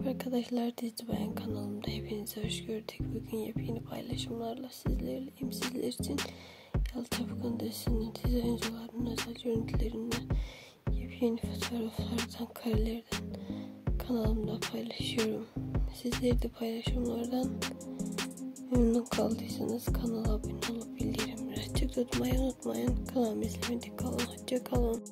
Merhaba arkadaşlar Dizi Bayan kanalımda hepinize hoş gördük. Bugün yepyeni paylaşımlarla sizlerleyim. Sizler için Yalı dizisinin dizi oyuncularının özel görüntülerinden yepyeni fotoğraflardan, karelerden kanalımda paylaşıyorum. Sizler de paylaşımlardan memnun kaldıysanız kanala abone olup bildirimleri açık tutmayı unutmayın. Kanalımı izlemede kalın. Hoşça kalın.